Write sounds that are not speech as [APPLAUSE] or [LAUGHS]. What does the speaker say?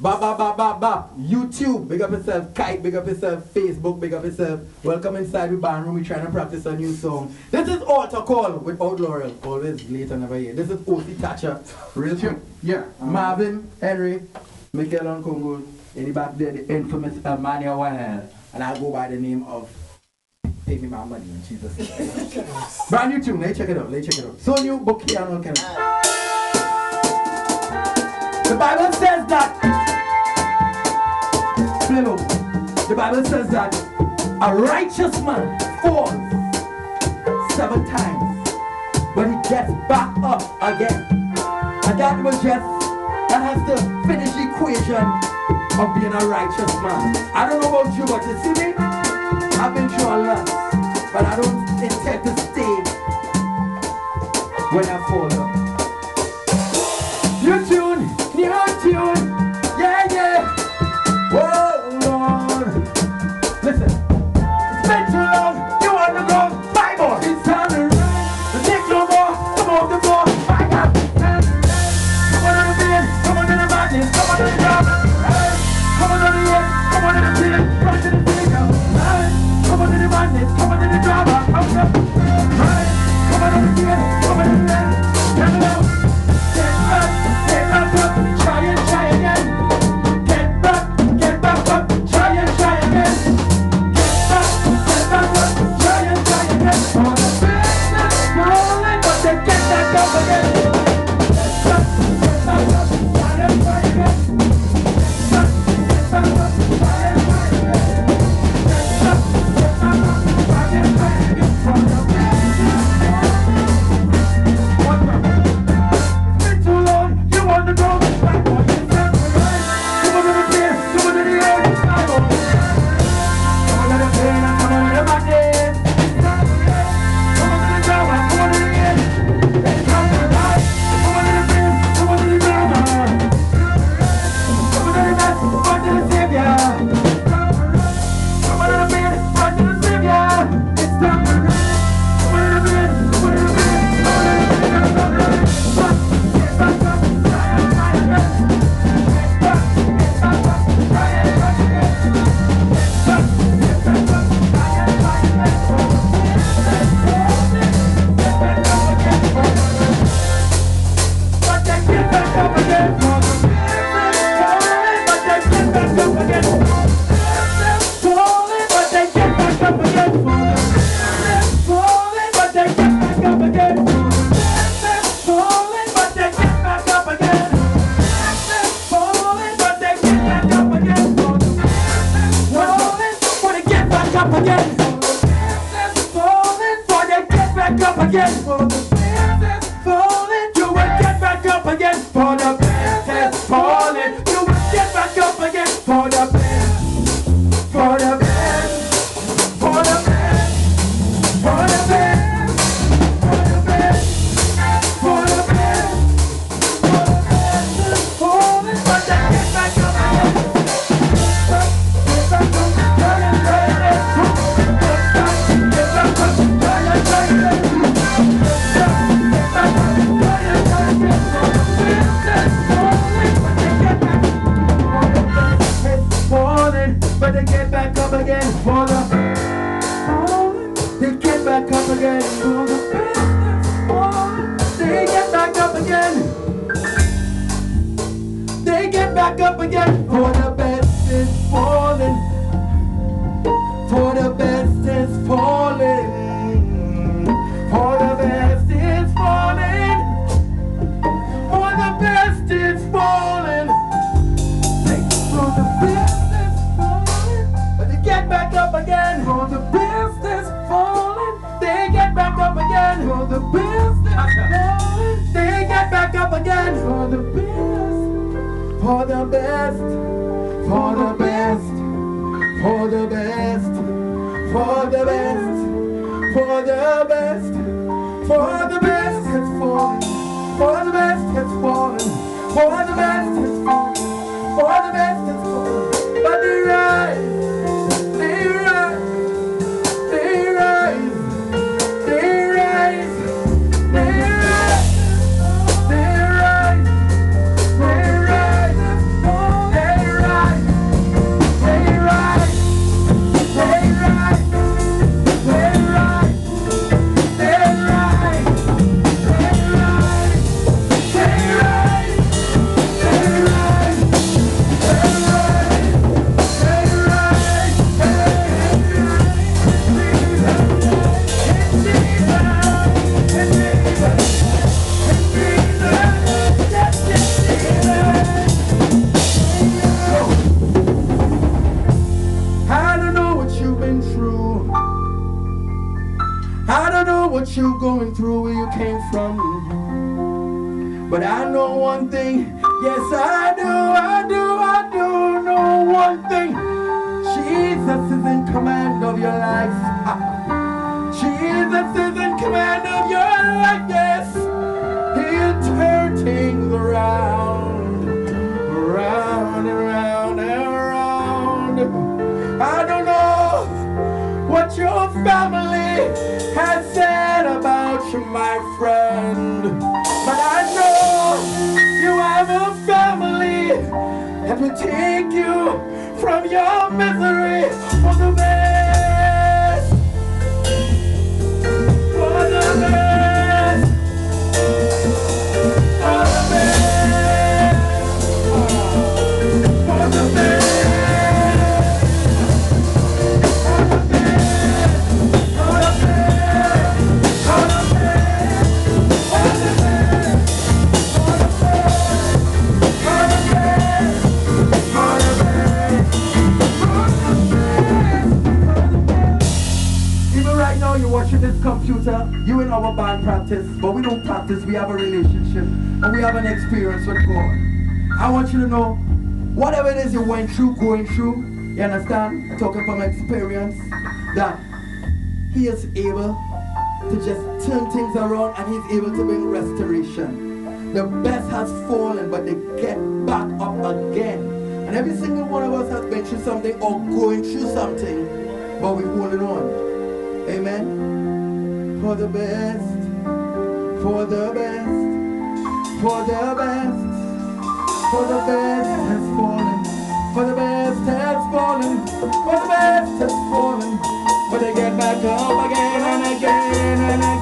Ba ba ba ba ba. YouTube, big up yourself. Kite, big up yourself. Facebook, big up yourself. Welcome inside the band room. We're trying to practice a new song. This is Altar Call with Old Laurel. Always late and never here. This is O.C. Thatcher. Real tune. Yeah. Marvin, Henry, Michael and Congo. In the back there, the infamous Elmania Wild. And I go by the name of Pay me my money in Jesus' name. [LAUGHS] Brand new tune. Let's check it out. Let's check it out. So new, book here and all kind of. The Bible says that The Bible says that a righteous man falls seven times, but he gets back up again. And that was just, that has to finish the equation of being a righteous man. I don't know about you, but you see me? I've been through a lot, but I don't intend to stay when I fall up. For back up again. For the best is falling. For the best is falling. For the best is falling. For the best is falling. They get back up again. For the best is falling. They get back up again. For the best is falling. They get back up again. For the best. For the best. For the best. For the best. For the best. For the best has fallen. For the best has fallen. For the best has fallen. Came from. But I know one thing, yes I do, I do, I do know one thing. Jesus is in command of your life. Jesus is in command of your life, yes. He'll turn things around, around around around. I don't know what your family my friend. But I know you have a family that will take you from your misery for the best. You're watching this computer, you in our band practice, but we don't practice, we have a relationship, and we have an experience with God. I want you to know, whatever it is you went through, going through, you understand? I'm talking from experience, that He is able to just turn things around and He's able to bring restoration. The best has fallen, but they get back up again. And every single one of us has been through something or going through something, but we're holding on. Amen. For the best, for the best, for the best, for the best has fallen, for the best has fallen, for the best has fallen, but they get back up again and again and again.